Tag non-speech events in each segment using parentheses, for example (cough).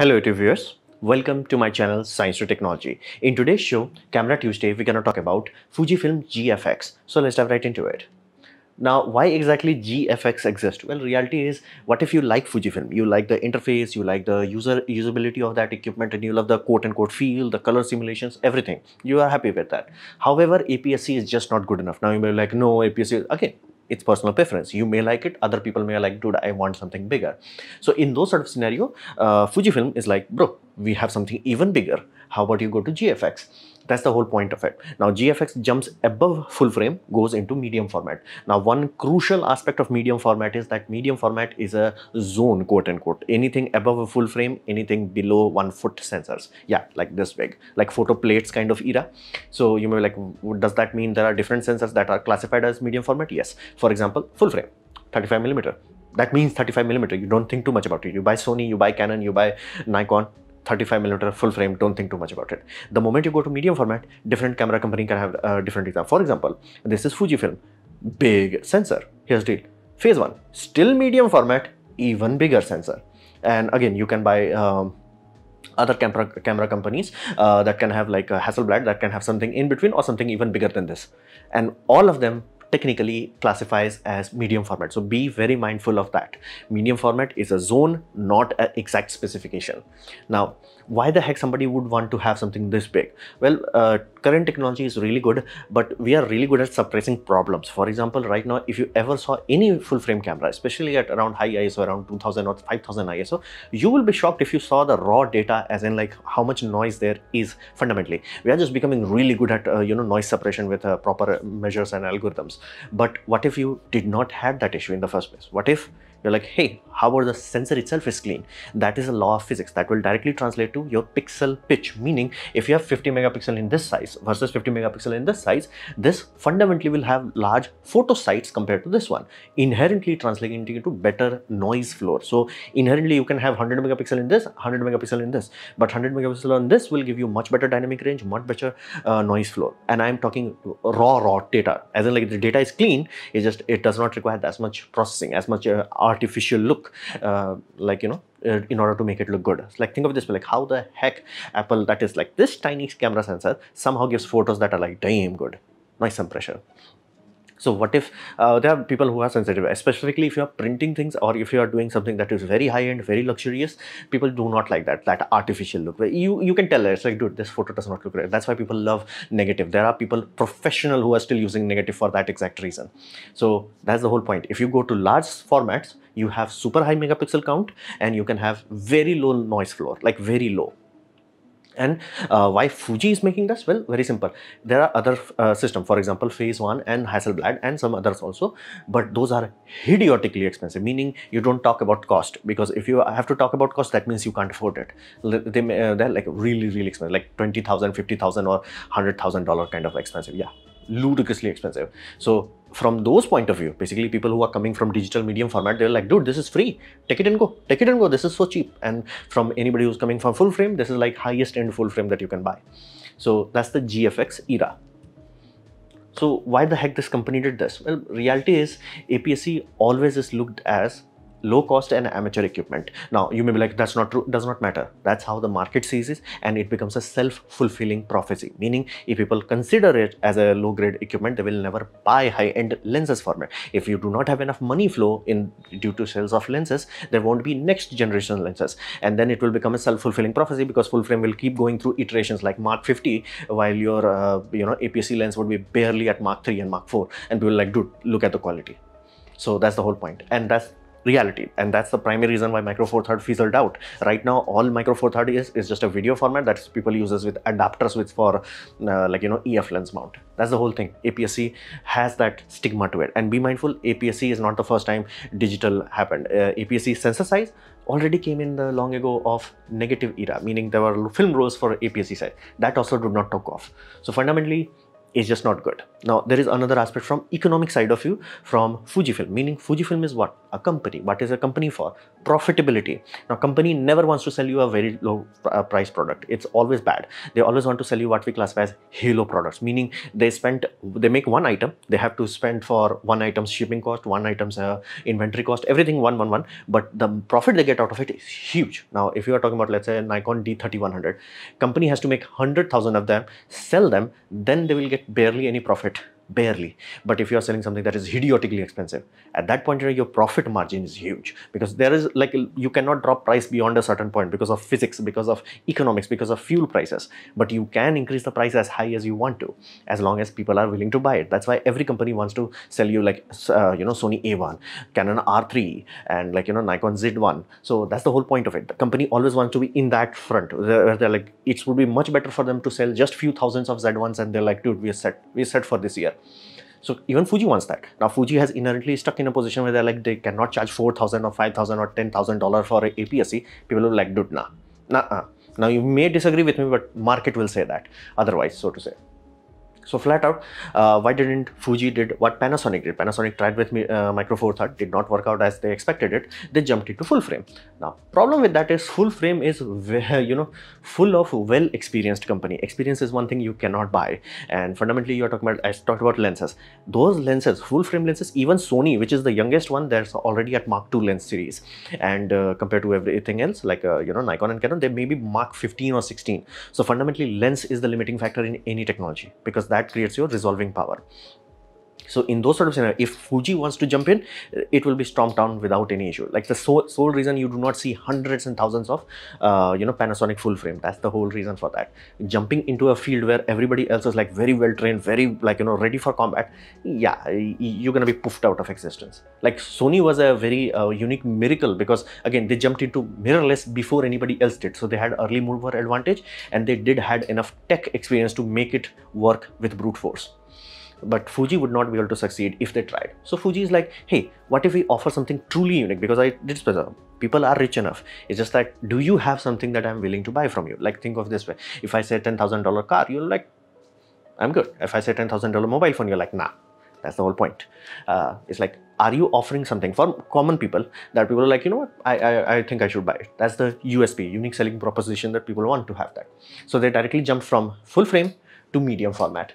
Hello YouTube viewers, welcome to my channel Science to Technology. In today's show, Camera Tuesday, we're gonna talk about Fujifilm GFX. So let's dive right into it. Now, why exactly GFX exists? Well, reality is, what if you like Fujifilm? You like the interface, you like the user usability of that equipment, and you love the quote-unquote feel, the color simulations, everything. You are happy with that. However, APS-C is just not good enough. Now you may be like, no, APS-C, again, it's personal preference. You may like it other people may like dude i want something bigger. So in those sort of scenario uh, fujifilm is like bro we have something even bigger how about you go to gfx that's the whole point of it. Now GFX jumps above full frame, goes into medium format. Now one crucial aspect of medium format is that medium format is a zone, quote unquote. Anything above a full frame, anything below one foot sensors. Yeah, like this big, like photo plates kind of era. So you may be like, does that mean there are different sensors that are classified as medium format? Yes. For example, full frame, 35 millimeter that means 35 millimeter you don't think too much about it you buy sony you buy canon you buy nikon 35 millimeter full frame don't think too much about it. The moment you go to medium format different camera company can have uh, different example for example this is fujifilm. Big sensor. Here's deal. Phase one. Still medium format even bigger sensor. And again you can buy um, other camera camera companies uh, that can have like a Hasselblad that can have something in between or something even bigger than this. And all of them technically classifies as medium format. So be very mindful of that. Medium format is a zone, not an exact specification. Now, why the heck somebody would want to have something this big? Well, uh, current technology is really good, but we are really good at suppressing problems. For example, right now, if you ever saw any full frame camera, especially at around high ISO, around 2000 or 5000 ISO, you will be shocked if you saw the raw data as in like how much noise there is fundamentally. We are just becoming really good at, uh, you know, noise suppression with uh, proper measures and algorithms. But what if you did not have that issue in the first place? What if you're like, hey, how about the sensor itself is clean? That is a law of physics that will directly translate to your pixel pitch. Meaning, if you have 50 megapixel in this size versus 50 megapixel in this size, this fundamentally will have large photo sites compared to this one, inherently translating into better noise floor. So inherently, you can have 100 megapixel in this, 100 megapixel in this, but 100 megapixel on this will give you much better dynamic range, much better uh, noise floor. And I'm talking raw, raw data, as in like the data is clean. It just it does not require as much processing, as much uh, artificial look uh, like you know uh, in order to make it look good. Like think of this like how the heck apple that is like this tiny camera sensor somehow gives photos that are like damn good. Noise suppression so what if uh, there are people who are sensitive, specifically if you are printing things or if you are doing something that is very high end, very luxurious, people do not like that, that artificial look. You, you can tell it's like, dude, this photo does not look right. That's why people love negative. There are people professional who are still using negative for that exact reason. So that's the whole point. If you go to large formats, you have super high megapixel count and you can have very low noise floor, like very low and uh, why Fuji is making this? Well, very simple. There are other uh, systems, for example, Phase 1 and Hasselblad and some others also, but those are idiotically expensive, meaning you don't talk about cost because if you have to talk about cost, that means you can't afford it. They, uh, they're like really, really expensive, like 20,000, 50,000 or $100,000 kind of expensive. Yeah, ludicrously expensive. So from those point of view, basically people who are coming from digital medium format, they're like, dude, this is free. Take it and go. Take it and go. This is so cheap. And from anybody who's coming from full frame, this is like highest end full frame that you can buy. So that's the GFX era. So why the heck this company did this? Well, reality is APS-C always is looked as low cost and amateur equipment. Now you may be like, that's not true, does not matter. That's how the market sees it and it becomes a self-fulfilling prophecy. Meaning if people consider it as a low grade equipment, they will never buy high-end lenses for it. If you do not have enough money flow in due to sales of lenses, there won't be next generation lenses. And then it will become a self-fulfilling prophecy because full frame will keep going through iterations like Mark 50 while your uh, you know APS-C lens would be barely at Mark 3 and Mark 4 and people like, dude, look at the quality. So that's the whole point. And that's reality. And that's the primary reason why micro four third fizzled out. Right now all micro four third is is just a video format that people uses with adapters with for uh, like you know ef lens mount. That's the whole thing. APS-C has that stigma to it. And be mindful APS-C is not the first time digital happened. Uh, APS-C sensor size already came in the long ago of negative era meaning there were film rolls for APS-C size. That also did not take off. So fundamentally is just not good. Now, there is another aspect from economic side of view from Fujifilm, meaning Fujifilm is what? A company. What is a company for? Profitability. Now, company never wants to sell you a very low uh, price product. It's always bad. They always want to sell you what we classify as halo products, meaning they spend, they make one item, they have to spend for one item's shipping cost, one item's uh, inventory cost, everything one, one, one, but the profit they get out of it is huge. Now, if you are talking about, let's say, Nikon D3100, company has to make 100,000 of them, sell them, then they will get barely any profit barely. But if you are selling something that is idiotically expensive at that point your profit margin is huge. Because there is like you cannot drop price beyond a certain point because of physics because of economics because of fuel prices. But you can increase the price as high as you want to as long as people are willing to buy it. That's why every company wants to sell you like uh, you know sony a1 canon r3 and like you know nikon z1 so that's the whole point of it. The company always wants to be in that front where they're like it would be much better for them to sell just few thousands of z1s and they're like dude we're set we're set for this year so even Fuji wants that. Now Fuji has inherently stuck in a position where they're like they cannot charge four thousand or five thousand or ten thousand dollar for APS-C. People will like, dude, nah, nah. -uh. Now you may disagree with me, but market will say that otherwise, so to say. So flat out, uh, why didn't Fuji did what Panasonic did? Panasonic tried with uh, Micro Four Third, did not work out as they expected it. They jumped into full frame. Now, problem with that is full frame is (laughs) you know full of well experienced company. Experience is one thing you cannot buy, and fundamentally you are talking about. I talked about lenses. Those lenses, full frame lenses, even Sony, which is the youngest one, there's already at Mark II lens series, and uh, compared to everything else like uh, you know Nikon and Canon, they may be Mark 15 or 16. So fundamentally, lens is the limiting factor in any technology because that creates your resolving power so in those sort of scenario, if Fuji wants to jump in, it will be stomped down without any issue. Like the sole, sole reason you do not see hundreds and thousands of, uh, you know, Panasonic full frame. That's the whole reason for that. Jumping into a field where everybody else is like very well trained, very like, you know, ready for combat. Yeah, you're going to be poofed out of existence. Like Sony was a very uh, unique miracle because again, they jumped into mirrorless before anybody else did. So they had early mover advantage and they did had enough tech experience to make it work with brute force but Fuji would not be able to succeed if they tried. So Fuji is like, hey, what if we offer something truly unique? Because I did specify, people are rich enough. It's just that, do you have something that I'm willing to buy from you? Like think of this way. If I say $10,000 car, you're like, I'm good. If I say $10,000 mobile phone, you're like, nah. That's the whole point. Uh, it's like, are you offering something for common people that people are like, you know what, I, I, I think I should buy it. That's the USP, unique selling proposition that people want to have that. So they directly jump from full frame to medium format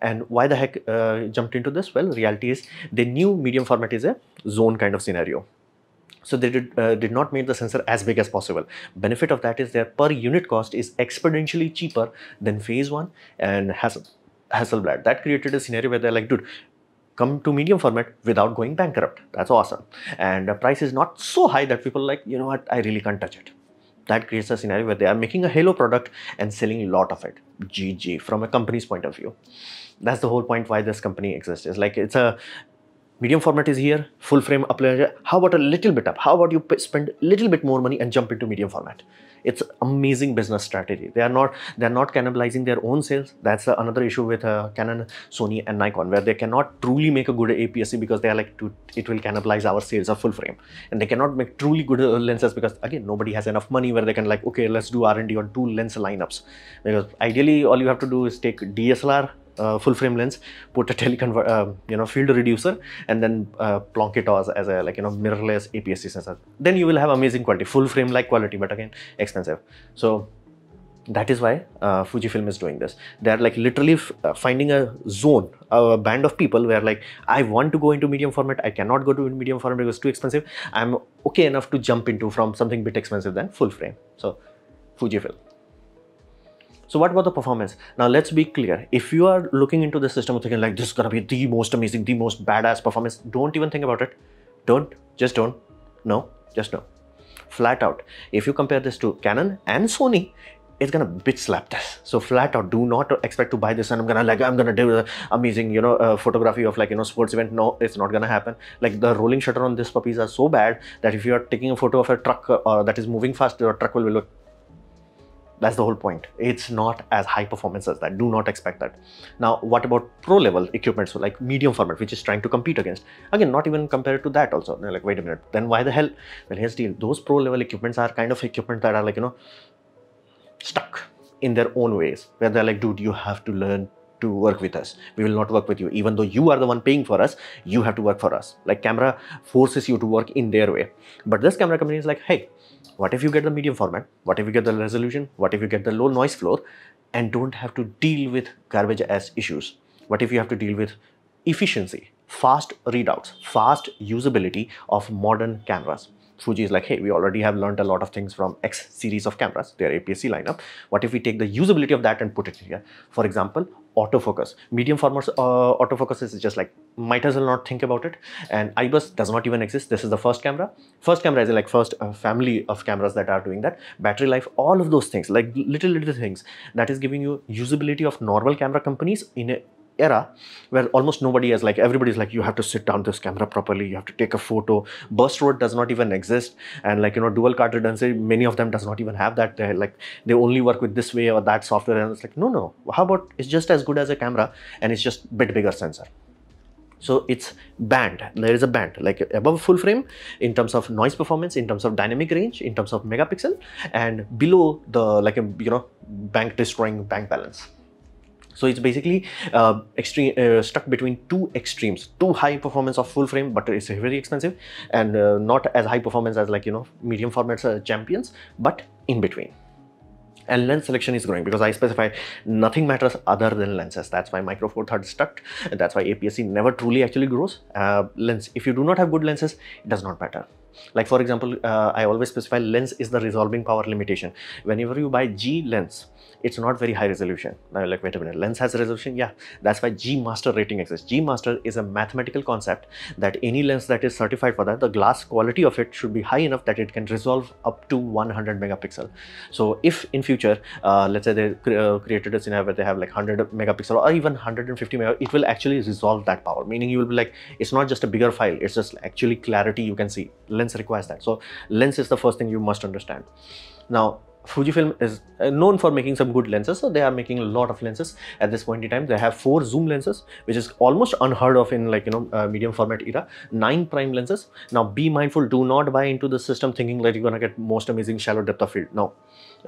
and why the heck uh, jumped into this? Well, reality is they knew medium format is a zone kind of scenario. So they did, uh, did not make the sensor as big as possible. Benefit of that is their per unit cost is exponentially cheaper than phase one and Hasselblad. That created a scenario where they're like, dude, come to medium format without going bankrupt. That's awesome. And the price is not so high that people like, you know what, I really can't touch it that creates a scenario where they are making a halo product and selling a lot of it gg from a company's point of view that's the whole point why this company exists. Is like it's a medium format is here full frame upload how about a little bit up? How about you spend a little bit more money and jump into medium format? It's amazing business strategy. They are not they're not cannibalizing their own sales. That's another issue with uh, canon sony and nikon where they cannot truly make a good APS-C because they are like it will cannibalize our sales of full frame. And they cannot make truly good uh, lenses because again nobody has enough money where they can like okay let's do r&d on two lens lineups. Because ideally all you have to do is take dslr uh, full frame lens, put a (laughs) teleconvert, uh, you know, field reducer, and then uh, plonk it as, as a like you know mirrorless APS-C sensor. Then you will have amazing quality, full frame like quality, but again expensive. So that is why uh, Fujifilm is doing this. They are like literally uh, finding a zone, a band of people where like I want to go into medium format, I cannot go to medium format because it's too expensive. I'm okay enough to jump into from something bit expensive than full frame. So Fujifilm. So what about the performance? Now let's be clear. If you are looking into the system thinking like this is gonna be the most amazing, the most badass performance, don't even think about it. Don't, just don't. No, just no. Flat out. If you compare this to Canon and Sony, it's gonna bitch slap this. So flat out, do not expect to buy this and I'm gonna like I'm gonna do amazing you know uh, photography of like you know sports event. No, it's not gonna happen. Like the rolling shutter on these puppies are so bad that if you are taking a photo of a truck uh, that is moving fast, your truck will look that's the whole point. It's not as high performance as that. Do not expect that. Now, what about pro level equipment? So like medium format, which is trying to compete against. Again, not even compared to that also. They're like, wait a minute, then why the hell? Well, here's the deal. Those pro level equipments are kind of equipment that are like, you know, stuck in their own ways, where they're like, dude, you have to learn to work with us. We will not work with you. Even though you are the one paying for us, you have to work for us. Like camera forces you to work in their way. But this camera company is like, hey, what if you get the medium format? What if you get the resolution? What if you get the low noise floor and don't have to deal with garbage as issues? What if you have to deal with efficiency, fast readouts, fast usability of modern cameras? Fuji is like, hey, we already have learned a lot of things from X series of cameras, their APS-C lineup. What if we take the usability of that and put it here? For example, autofocus. Medium format uh, autofocus is just like, might as well not think about it. And IBIS does not even exist. This is the first camera. First camera is like first uh, family of cameras that are doing that. Battery life, all of those things, like little, little things that is giving you usability of normal camera companies in a era where almost nobody is like everybody's like you have to sit down this camera properly you have to take a photo. Burst mode does not even exist. And like you know dual card redundancy many of them does not even have that. They like they only work with this way or that software. And it's like no no. How about it's just as good as a camera and it's just bit bigger sensor. So it's band. There is a band like above full frame in terms of noise performance in terms of dynamic range in terms of megapixel and below the like a you know bank destroying bank balance so it's basically uh, extreme uh, stuck between two extremes, too high performance of full frame, but it's very expensive and uh, not as high performance as like, you know, medium formats uh, champions, but in between. And lens selection is growing because I specify nothing matters other than lenses. That's why Micro Four Thirds stuck. And that's why APS-C never truly actually grows. Uh, lens, if you do not have good lenses, it does not matter. Like for example, uh, I always specify lens is the resolving power limitation. Whenever you buy G lens, it's not very high resolution. Now like, wait a minute, lens has resolution? Yeah, that's why G master rating exists. G master is a mathematical concept that any lens that is certified for that, the glass quality of it should be high enough that it can resolve up to 100 megapixel. So if in future, uh, let's say they uh, created a scenario where they have like 100 megapixel or even 150 megapixel, it will actually resolve that power. Meaning you will be like, it's not just a bigger file, it's just actually clarity you can see. Lens requires that. So lens is the first thing you must understand. Now, Fujifilm is uh, known for making some good lenses, so they are making a lot of lenses at this point in time. They have four zoom lenses, which is almost unheard of in like you know uh, medium format era. Nine prime lenses. Now be mindful, do not buy into the system thinking that you're gonna get most amazing shallow depth of field. No,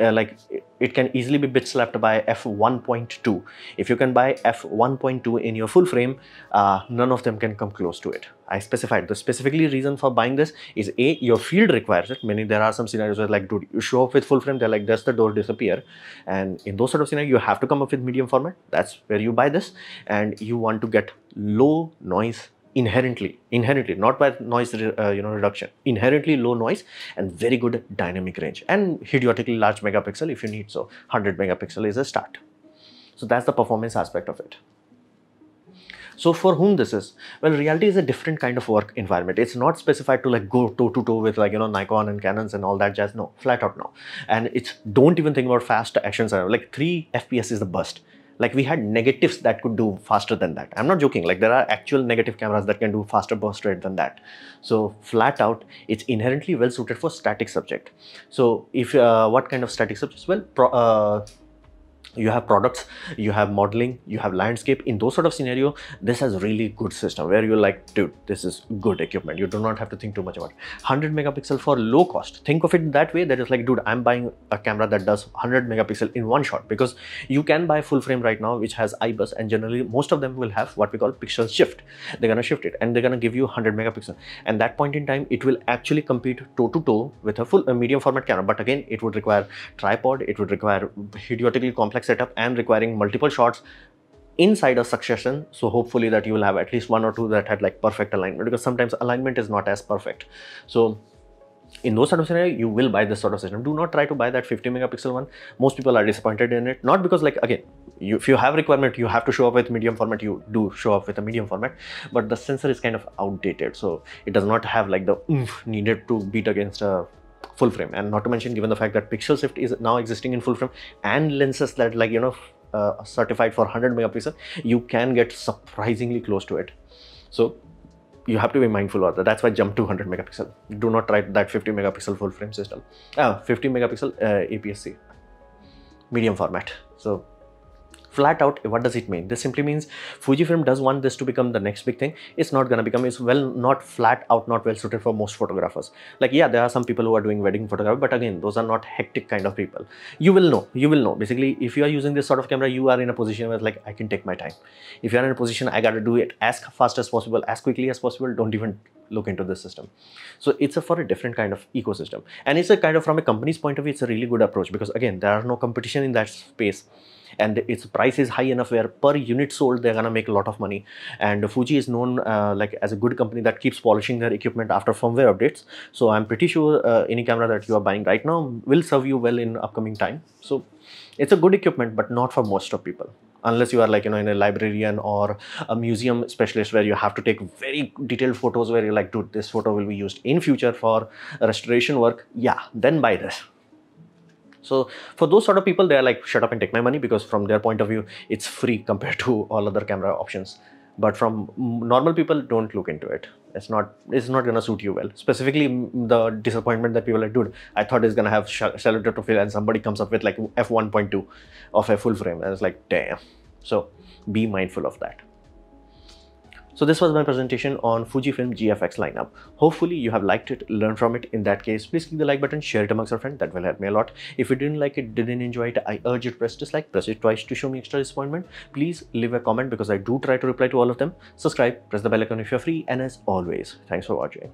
uh, like it can easily be bit slapped by f1.2 if you can buy f1.2 in your full frame uh, none of them can come close to it i specified. The specifically reason for buying this is a your field requires it. Meaning there are some scenarios where like dude you show up with full frame they're like does the door disappear? And in those sort of scenarios you have to come up with medium format. That's where you buy this. And you want to get low noise inherently inherently not by noise uh, you know reduction inherently low noise and very good dynamic range and idiotically large megapixel if you need. So 100 megapixel is a start. So that's the performance aspect of it so for whom this is? Well reality is a different kind of work environment. It's not specified to like go toe to toe with like you know nikon and canons and all that jazz. No flat out no. And it's don't even think about fast actions like 3 fps is the bust. Like we had negatives that could do faster than that. I'm not joking. Like there are actual negative cameras that can do faster burst rate than that. So flat out it's inherently well suited for static subject. So if uh, what kind of static subjects? Well pro, uh, you have products you have modeling you have landscape. In those sort of scenario this has really good system where you're like dude this is good equipment. You do not have to think too much about it. 100 megapixel for low cost. Think of it that way that is like dude i'm buying a camera that does 100 megapixel in one shot. Because you can buy full frame right now which has IBIS and generally most of them will have what we call pixel shift. They're gonna shift it and they're gonna give you 100 megapixel. And that point in time it will actually compete toe to toe with a full a medium format camera. But again it would require tripod it would require idiotically complex complex setup and requiring multiple shots inside a succession. So hopefully that you will have at least one or two that had like perfect alignment because sometimes alignment is not as perfect. So in those sort of scenario you will buy this sort of system. Do not try to buy that 50 megapixel one. Most people are disappointed in it. Not because like again you, if you have requirement you have to show up with medium format you do show up with a medium format but the sensor is kind of outdated. So it does not have like the oomph needed to beat against a full frame. And not to mention given the fact that pixel shift is now existing in full frame and lenses that like you know uh, certified for 100 megapixel you can get surprisingly close to it. So you have to be mindful of that. That's why jump to 100 megapixel. Do not try that 50 megapixel full frame system. Uh, 50 megapixel uh, APS-C medium format. So flat out what does it mean? This simply means fujifilm does want this to become the next big thing. It's not gonna become it's well not flat out not well suited for most photographers. Like yeah there are some people who are doing wedding photography but again those are not hectic kind of people. You will know you will know. Basically if you are using this sort of camera you are in a position where like i can take my time. If you are in a position i gotta do it as fast as possible as quickly as possible don't even look into this system. So it's a for a different kind of ecosystem. And it's a kind of from a company's point of view it's a really good approach because again there are no competition in that space and its price is high enough where per unit sold they're gonna make a lot of money. And fuji is known uh, like as a good company that keeps polishing their equipment after firmware updates. So i'm pretty sure uh, any camera that you are buying right now will serve you well in upcoming time. So it's a good equipment but not for most of people. Unless you are like you know in a librarian or a museum specialist where you have to take very detailed photos where you're like dude this photo will be used in future for restoration work. Yeah then buy this so for those sort of people they're like shut up and take my money because from their point of view it's free (laughs) compared to all other camera options. But from normal people don't look into it. It's not it's not gonna suit you well. Specifically the disappointment that people are dude i thought it's gonna have shallow depth of field and somebody comes up with like f1.2 of a full frame. And it's like damn. So be mindful of that so this was my presentation on Fujifilm GFX lineup. Hopefully you have liked it, learned from it. In that case, please click the like button, share it amongst your friends. That will help me a lot. If you didn't like it, didn't enjoy it, I urge you to press dislike, press it twice to show me extra disappointment. Please leave a comment because I do try to reply to all of them. Subscribe, press the bell icon if you're free. And as always, thanks for watching.